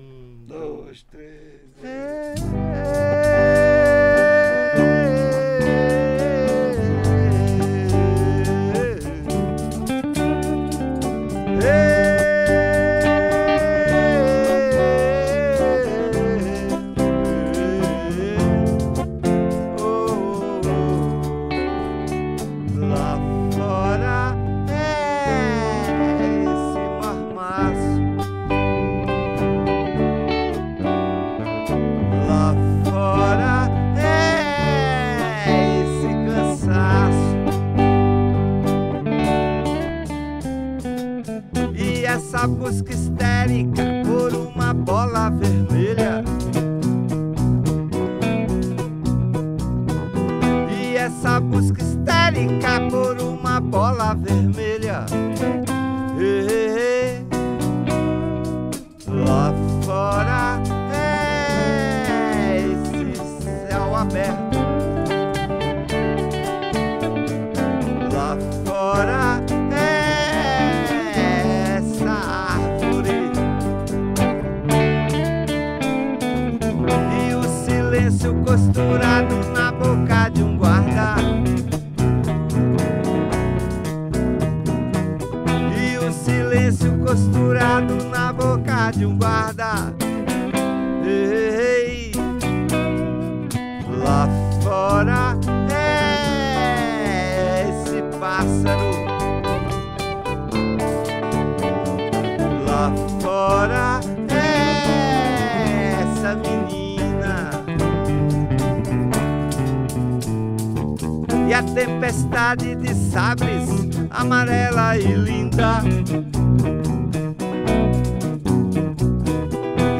Um, dois, três. É. essa busca histérica por uma bola vermelha E essa busca histérica por uma bola vermelha ei. Lá fora é esse céu aberto. O silêncio costurado na boca de um guarda. E o silêncio costurado na boca de um guarda. Ei, lá fora é esse pássaro. e a tempestade de sabres amarela e linda.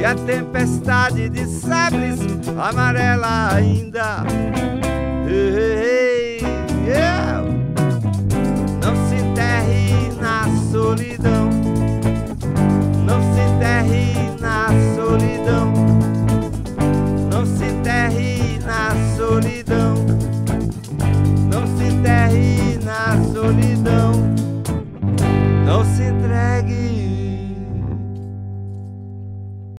E a tempestade de sabres amarela ainda. Ei, Não se enterre na solidão. Não se enterre se entregue.